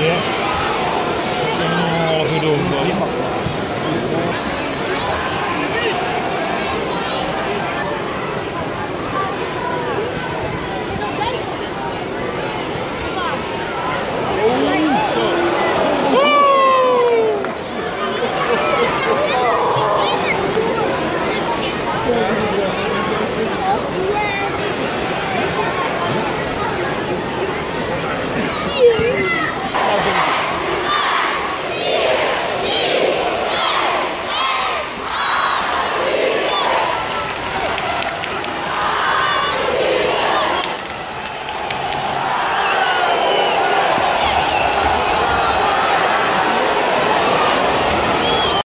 Yeah.